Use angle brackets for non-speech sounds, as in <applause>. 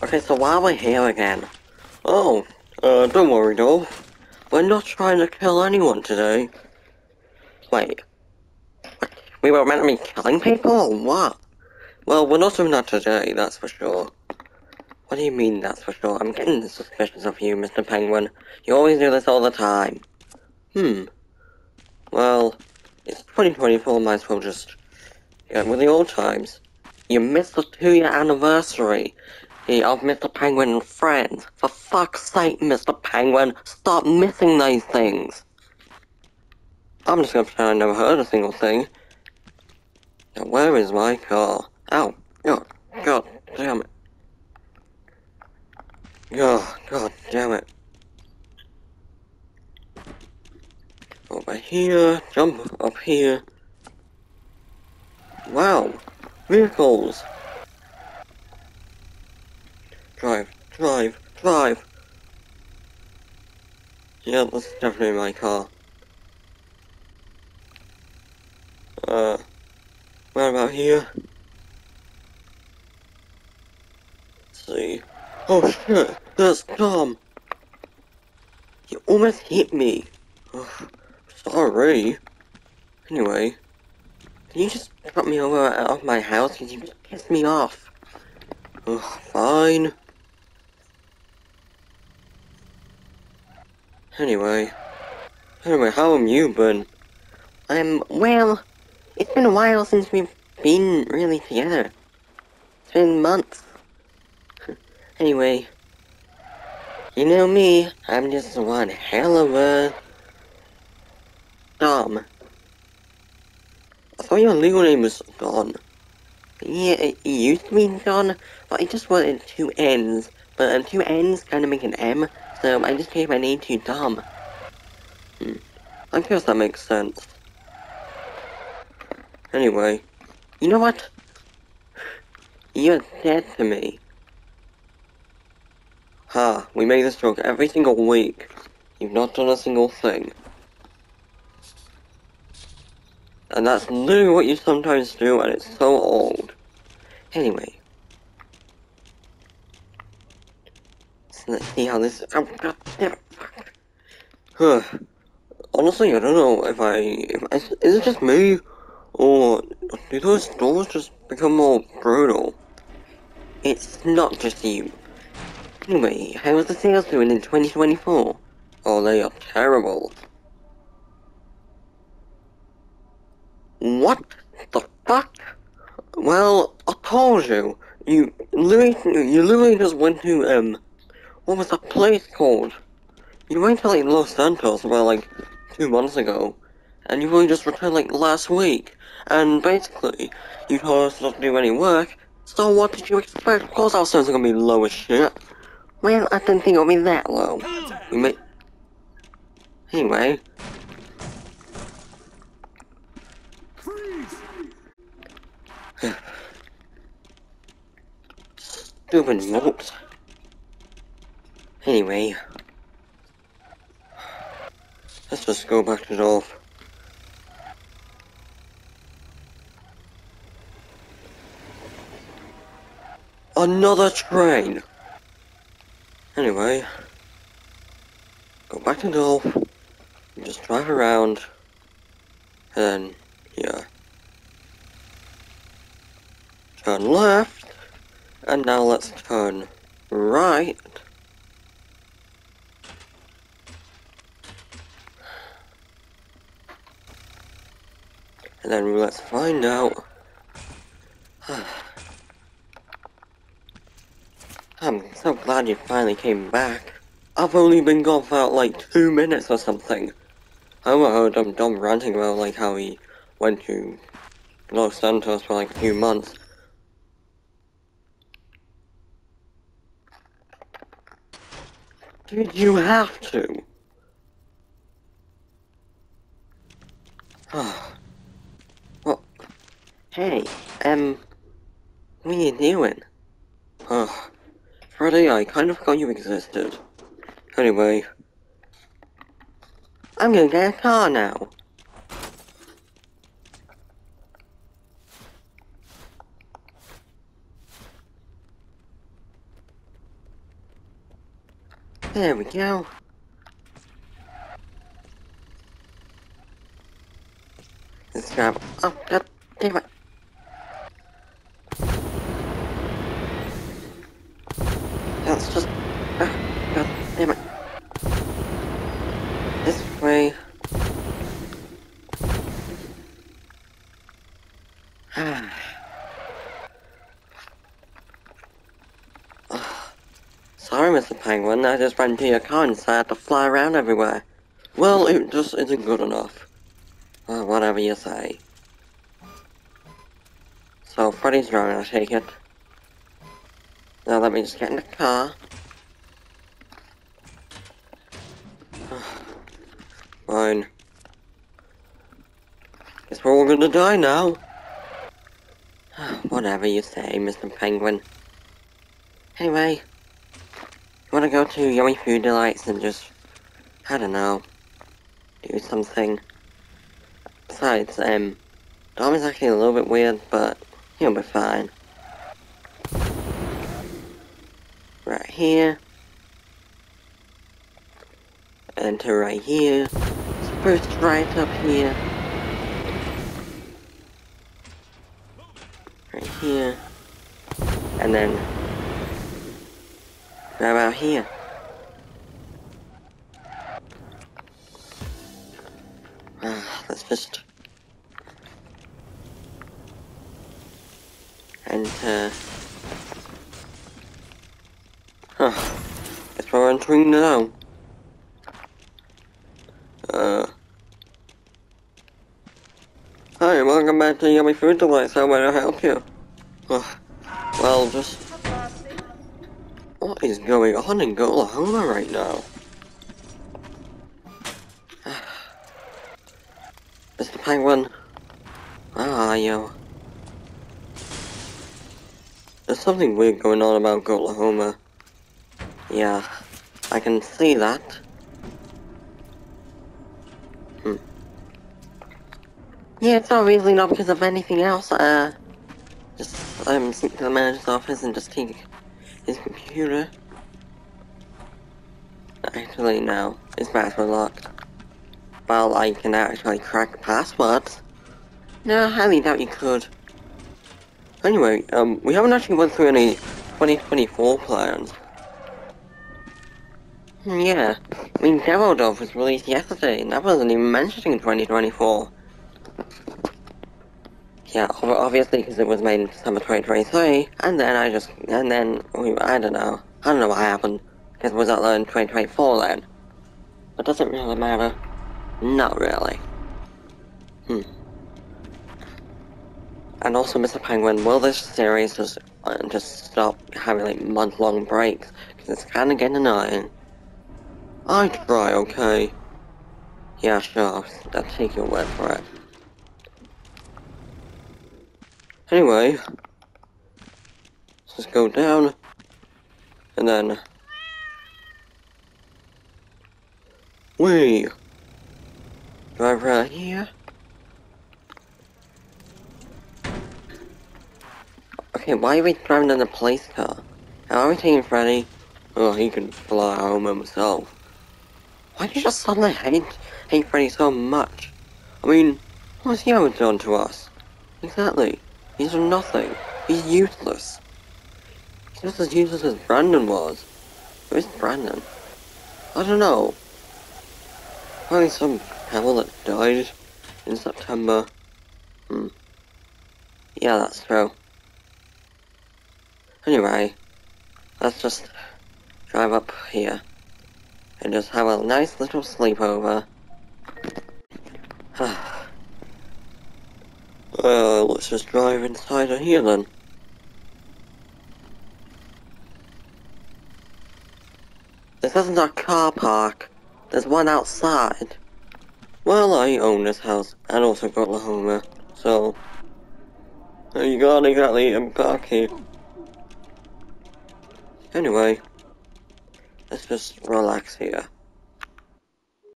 Okay, so why are we here again? Oh, uh, don't worry, though. We're not trying to kill anyone today. Wait. We were meant to be killing people what? Well, we're not doing that today, that's for sure. What do you mean, that's for sure? I'm getting suspicious of you, Mr. Penguin. You always do this all the time. Hmm. Well, it's 2024, might as well just get with the old times. You missed the two-year anniversary of Mr. Penguin and Friends. For fuck's sake, Mr. Penguin, stop missing these things. I'm just gonna pretend I never heard a single thing. Now, where is my car? Ow. God, God damn it. Oh, God damn it. Over here, jump up here. Wow, vehicles. Drive, drive, drive. Yeah, that's definitely my car. Uh, what about here? Let's see. Oh shit, that's Tom. He almost hit me. Oh, sorry. Anyway, can you just drop me over out of my house? Because you just pissed me off. Oh, fine. Anyway. Anyway, how have you been? Um, well, it's been a while since we've been really together. It's been months. <laughs> anyway, you know me, I'm just one hell of a... Dom. I thought your legal name was Don. Yeah, it used to be Don, but I just wanted two N's. But um, two N's kind of make an M, so I just changed my name to Dom. Hmm. I guess that makes sense. Anyway, you know what? You're dead to me. Ha, we make this joke every single week. You've not done a single thing. And that's literally what you sometimes do, and it's so old. Anyway. Let's see how this... It. Huh. Honestly, I don't know if I... If I is it just me? Or do those doors just become more brutal? It's not just you. Anyway, how was the sales doing in 2024? Oh, they are terrible. What the fuck? Well, I told you. You literally, you literally just went to, um, what was that place called? You went to, like, Los Santos about, like, two months ago. And you only just returned, like, last week. And basically, you told us not to do any work. So what did you expect? Of course our sales are gonna be low as shit. Well, I didn't think it would be that low. We may... Anyway, <sighs> Stupid notes. Anyway. Let's just go back to Dolph. Another train! Anyway. Go back to. And just drive around. And, yeah. Turn left. And now let's turn right. And then let's find out. I'm so glad you finally came back. I've only been gone for like two minutes or something. I heard um, Dom ranting about like how he went to Los Santos for like a few months. Did you have to? Hey, um, what are you doing? Oh, Freddy, I kind of forgot you existed. Anyway, I'm gonna get a car now. There we go. Let's grab. Oh, god damn. That's just. Ah, god damn it. This way. <sighs> Sorry, Mr. Penguin, I just ran into your car and decided to fly around everywhere. Well, it just isn't good enough. Well, whatever you say. So, Freddy's driving, I take it. Now let me just get in the car. <sighs> Fine. Guess we're all gonna die now. <sighs> Whatever you say, Mr. Penguin. Anyway, you wanna go to Yummy Food Delights and just, I don't know, do something. Besides, um, Dom is actually a little bit weird, but he'll be fine. Right here. Enter right here. first right up here. Right here. And then right about here. Ah, let's just enter. Huh. Guess we're entering now. Uh. Hi, welcome back to Yummy Food Delights. How may I help you? Uh, well, just. What is going on in Oklahoma right now? <sighs> Mr. Penguin, where are you? There's something weird going on about Oklahoma. Yeah, I can see that. Hmm. Yeah, it's obviously not because of anything else. Uh, just um, sneak to the manager's office and just take his computer. Actually, no, his password locked. Well, I can actually crack passwords. No, I highly doubt you could. Anyway, um, we haven't actually went through any 2024 plans. Yeah, I mean, Devil Dove was released yesterday, and that wasn't even mentioned in 2024. Yeah, obviously because it was made in December 2023, and then I just, and then, I don't know, I don't know what happened, because it was uploaded in 2024 then. But does it really matter? Not really. Hmm. And also, Mr. Penguin, will this series just, uh, just stop having like month-long breaks? Because it's kind of getting annoying. I try, okay? Yeah, sure. I'll take your word for it. Anyway, let's just go down, and then we drive right here. Okay, why are we driving in a police car? How are we taking Freddy? Oh, he can fly home himself. Why do you just suddenly hate, hate Freddy so much? I mean, what has he ever done to us? Exactly. He's done nothing. He's useless. He's just as useless as Brandon was. Where's Brandon? I don't know. Probably some camel that died in September. Hmm. Yeah, that's true. Anyway, let's just drive up here and just have a nice little sleepover. <sighs> uh, let's just drive inside of here then. This isn't a car park. There's one outside. Well, I own this house and also got the Oklahoma, so you got exactly a park here. Anyway, let's just relax here.